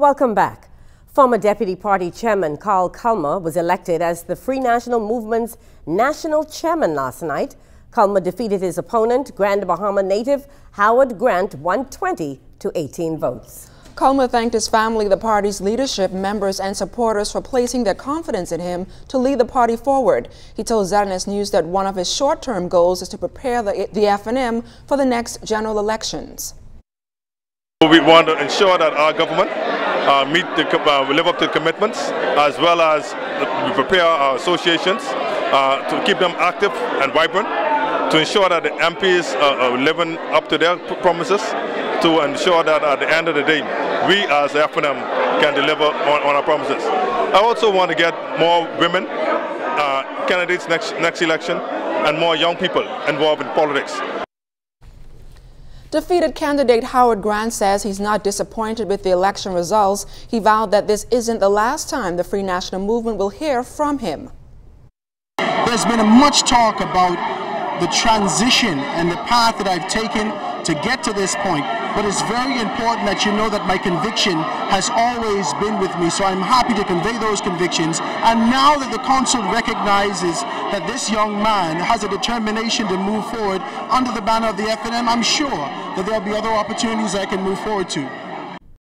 Welcome back. Former Deputy Party Chairman Carl Culmer was elected as the Free National Movement's national chairman last night. Culmer defeated his opponent, Grand Bahama native Howard Grant, 120 to 18 votes. Culmer thanked his family, the party's leadership, members, and supporters for placing their confidence in him to lead the party forward. He told ZNS News that one of his short-term goals is to prepare the, the FNM for the next general elections. We want to ensure that our government uh, meet the, uh, live up to the commitments, as well as we prepare our associations uh, to keep them active and vibrant, to ensure that the MPs are living up to their promises, to ensure that at the end of the day, we as FNM can deliver on, on our promises. I also want to get more women uh, candidates next, next election and more young people involved in politics. Defeated candidate Howard Grant says he's not disappointed with the election results. He vowed that this isn't the last time the Free National Movement will hear from him. There's been much talk about the transition and the path that I've taken to get to this point. But it's very important that you know that my conviction has always been with me. So I'm happy to convey those convictions. And now that the council recognizes that this young man has a determination to move forward under the banner of the FNM, I'm sure that there'll be other opportunities I can move forward to.